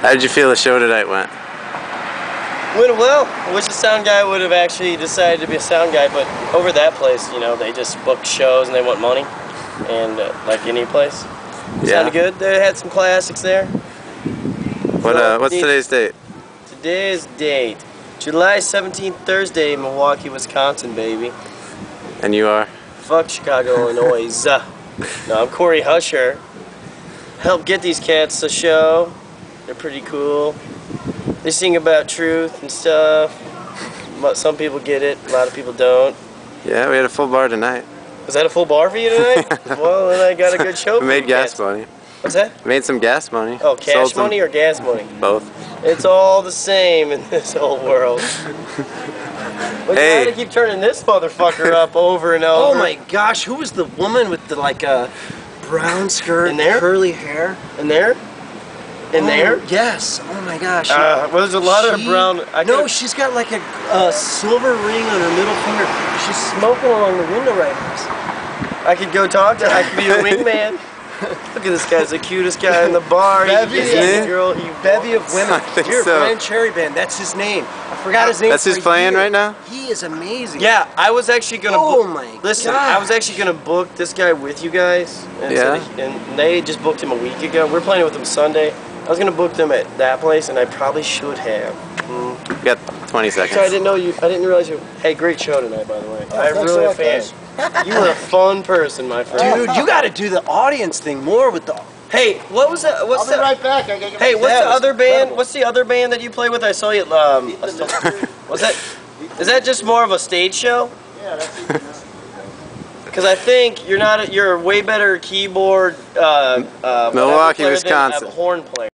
How did you feel the show tonight went? Went well. I wish the sound guy would have actually decided to be a sound guy, but over that place, you know, they just book shows and they want money, and uh, like any place. Yeah. Sounded good. They had some classics there. What uh, what's today's date? Today's date, July 17th, Thursday, Milwaukee, Wisconsin, baby. And you are? Fuck Chicago, Illinois. No, I'm Corey Husher. Help get these cats a show. They're pretty cool. They sing about truth and stuff. But Some people get it, a lot of people don't. Yeah, we had a full bar tonight. Was that a full bar for you tonight? well, then I got a good show We for made you gas cats. money. What's that? Made some gas money. Oh, Sold cash some- money or gas money? Both. It's all the same in this whole world. But Hey. you gotta keep turning this motherfucker up over and over. Oh my gosh, who was the woman with the like uh, brown skirt, In there? curly hair? In there? In Oh, there? Yes. Oh my gosh. Uh, well, there's a lot of brown. I no, could've- she's got like a, a silver ring on her middle finger. She's smoking along the window right now. I could go talk to. I could be your wingman. Look at this guy's the cutest guy in the bar. Bevy, he? the girl he Bevy of women. I think Here, so. Brian Cherry Band. That's his name. I forgot his name. That's who's playing right now? He is amazing. Yeah, I was actually gonna. Oh my Listen, gosh. I was actually gonna book this guy with you guys. And Yeah? so they- and they just booked him a week ago. We're playing with him Sunday. I was gonna book them at that place, and I probably should have. We got 20 seconds. So I didn't know you. I didn't realize you. Hey, great show tonight, by the way. I'm really a a fan. You were a fun person, my friend. Dude, you got to do the audience thing more with the. Hey, what was that? What's I'll be that? right back. I gotta get Hey, what's the It's other band? incredible. What's the other band that you play with? I saw you. Um, was that? Is that just more of a stage show? Yeah, that's. Because I think you're not. A, you're a way better keyboard. Uh, uh, Milwaukee, player than a Wisconsin. horn player.